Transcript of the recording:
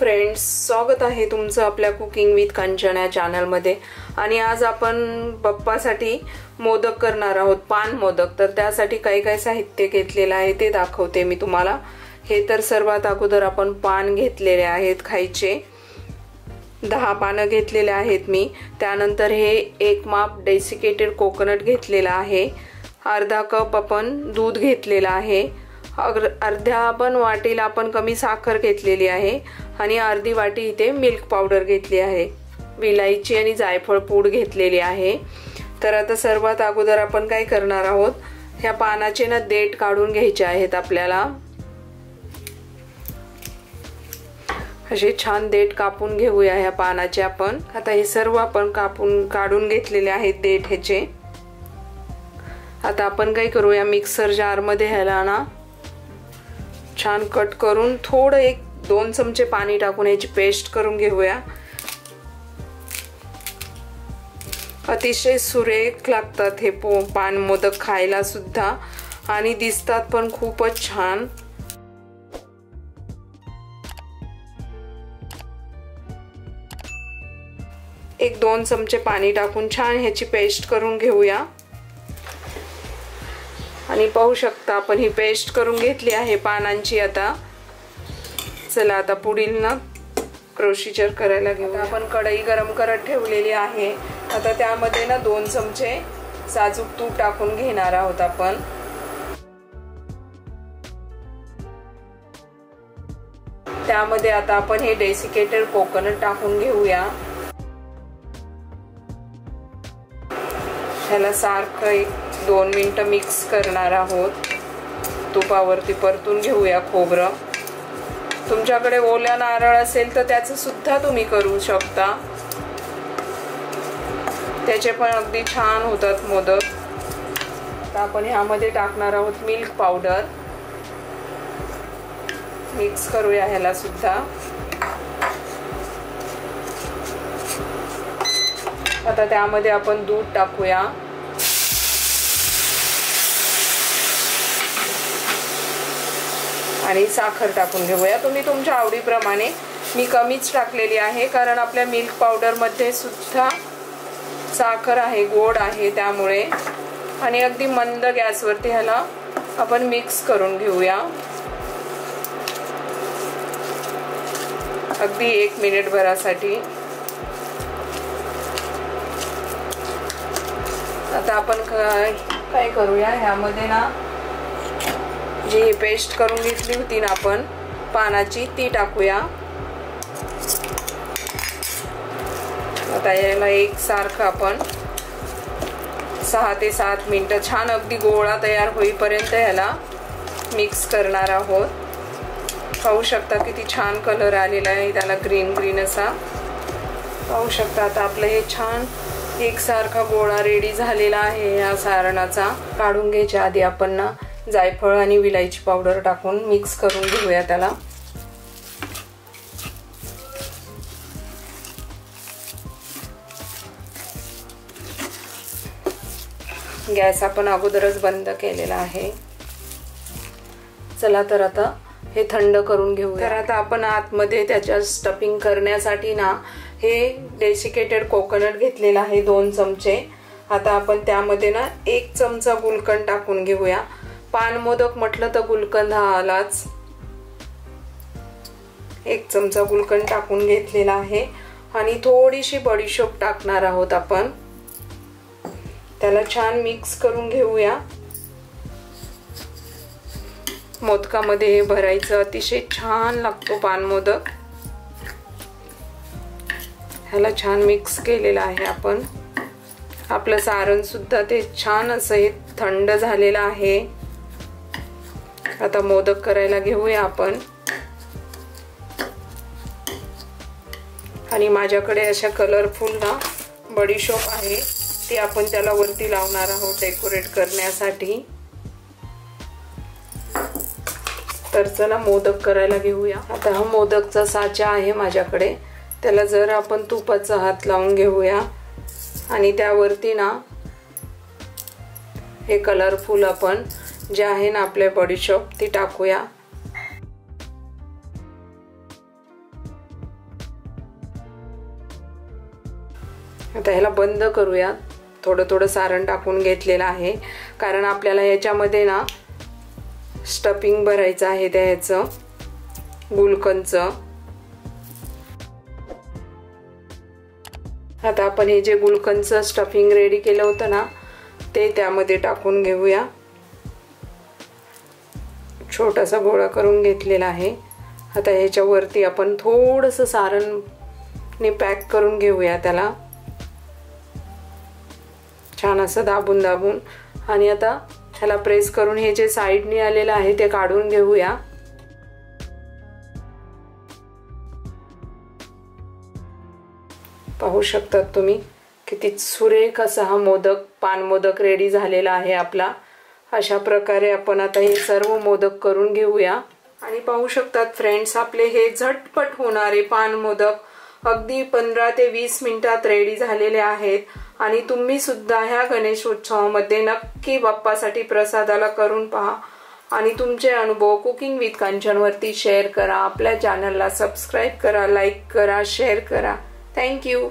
Friends स्वागत आहे तुमचं आपल्या कुकिंग विथ कांचन या चॅनलमध्ये आणि आज आपण बप्पासाठी मोदक करणार आहोत पान मोदक. तर त्यासाठी काय काय साहित्य घेतलेलं आहे ते दाखवते मी तुम्हाला. हे तर सर्वात अगोदर आपण पान घेतलेले आहेत खायचे. दहा पानं घेतलेले आहेत मी. त्यानंतर हे एक माप डेसिकेटेड कोकोनट घेतलेला आहे. अर्धा कप आपण दूध घेतलेलं आहे. अर्ध्या आपण वाटीला आपण कमी साखर घेतलेली आहे. आणि अर्धी वाटी इथे मिल्क पावडर घेतली आहे. विलायची आणि जायफळ पूड घेतलेली आहे. तर आता सर्वात अगोदर आपण काय करणार आहोत? ह्या पानाचे ना देठ काढून घ्यायचे आहेत आपल्याला. असे छान देठ कापून घेऊया ह्या पानाचे आपण. आता हे सर्व आपण कापून काढून घेतलेले आहेत देठ ह्याचे. आता आपण काय करूया? मिक्सर जारमध्ये ह्याला ना छान कट करून थोडं एक दोन चमचे पाणी टाकून याची पेस्ट करून घेऊया. अतिशय सुरेख लागतात हे पो पान मोदक खायला सुद्धा आणि दिसतात पण खूपच छान. एक दोन चमचे पाणी टाकून छान ह्याची पेस्ट करून घेऊया. आणि पाहू शकता आपण ही पेस्ट करून घेतली आहे पानांची आता. चला आता पुढील ना प्रोसिजर करायला घेऊ आपण कढई गरम करत ठेवलेली आहे. आता त्यामध्ये ना दोन चमचे साजूक तूप टाकून घेणार आहोत आपण. त्यामध्ये आता आपण हे डेसिकेटेड कोकोनट टाकून घेऊया. ह्याला सारखं एक दोन मिनटं मिक्स करणार आहोत. तुपावरती परतून घेऊया खोबरं. तुमच्याकडे ओल्या नारळ असेल तर त्याचं सुद्धा तुम्ही करू शकता. त्याचे पण अगदी छान होतात मोदक. आता आपण ह्यामध्ये टाकणार आहोत मिल्क पावडर मिक्स करूया ह्याला सुद्धा. आता त्यामध्ये आपण दूध टाकूया. आणि साखर टाकून घेऊया. तुम्ही तुमच्या आवडीप्रमाणे मी कमीच टाकलेली आहे कारण आपल्या मिल्क पावडरमध्ये सुद्धा साखर आहे गोड आहे त्यामुळे. आणि अगदी मंद गॅसवरती ह्याला आपण मिक्स करून घेऊया. अगदी एक मिनिट भरासाठी. आता आपण काय काय करूया? ह्यामध्ये ना जी पेस्ट करून घेतली होती ना आपण पानाची ती टाकूया. आता याला एक सारखं आपण सहा ते सात मिनटं छान अगदी गोळा तयार होईपर्यंत ह्याला मिक्स करणार आहोत. पाहू शकता किती छान कलर आलेला आहे त्याला ग्रीन ग्रीन असा. पाहू शकता आता आपलं हे छान एकसारखा गोळा रेडी झालेला आहे या सारणाचा. काढून घ्यायच्या आधी आपण ना जायफळ आणि विलायची पावडर टाकून मिक्स करून घेऊया त्याला. गॅस आपण अगोदरच बंद केलेला आहे. चला तर आता हे थंड करून घेऊ तर आता आपण आतमध्ये त्याच्या स्टफिंग करण्यासाठी ना हे डेसिकेटेड कोकोनट घेतलेलं आहे दोन चमचे. आता आपण त्यामध्ये ना एक चमचा गुलकंद टाकून घेऊया. पानमोदक म्हटलं तर गुलकंद हा आलाच. एक चमचा गुलकंद टाकून घेतलेला आहे. आणि थोडीशी बडीशोप टाकणार आहोत आपण. त्याला छान मिक्स करून घेऊया. मोदकामध्ये हे भरायचं अतिशय छान लागतो पानमोदक. ह्याला छान मिक्स केलेलं आहे आपण. आपलं सारण सुद्धा ते छान असं हे थंड झालेलं आहे. आता मोदक करायला घेऊया आपण. आणि माझ्याकडे अशा कलरफुल ना बडीशॉप आहे ती आपण त्याला वरती लावणार आहोत डेकोरेट करण्यासाठी. तर चला मोदक करायला घेऊया. आता हा मोदकचा साचा आहे माझ्याकडे. त्याला जर आपण तुपाचा हात लावून घेऊया. आणि त्यावरती ना हे कलरफुल आपण जे आहे ना आपले बॉडीशॉप ती टाकूया. आता ह्याला बंद करूया. थोडं थोडं सारण टाकून घेतलेलं आहे. कारण आपल्याला याच्यामध्ये ना स्टफिंग भरायचं आहे त्या ह्याचं गुलकंदचं. आता आपण हे जे गुलकंदचं स्टफिंग रेडी केलं होतं ना ते त्यामध्ये टाकून घेऊया. छोटासा गोळा करून घेतलेला आहे. आता ह्याच्यावरती आपण थोडंसं सारणने पॅक करून घेऊया त्याला. छान असं दाबून दाबून. आणि आता ह्याला प्रेस करून हे जे साईडने आलेलं आहे ते काढून घेऊया. पाहू शकतात तुम्ही किती सुरेख असा हा मोदक पान मोदक रेडी झालेला आहे आपला. अशा प्रकारे आपण आता हे सर्व मोदक करून घेऊया. आणि पाहू शकतात फ्रेंड्स आपले हे झटपट होणारे पान मोदक अगदी पंधरा ते वीस मिनिटात रेडी झालेले आहेत. आणि तुम्ही सुद्धा ह्या गणेशोत्सवामध्ये नक्की बाप्पासाठी प्रसादाला करून पहा. आणि तुमचे अनुभव कुकिंग विथ कांचनवरती शेअर करा. आपल्या चॅनलला सबस्क्राईब करा लाईक करा शेअर करा. थँक्यू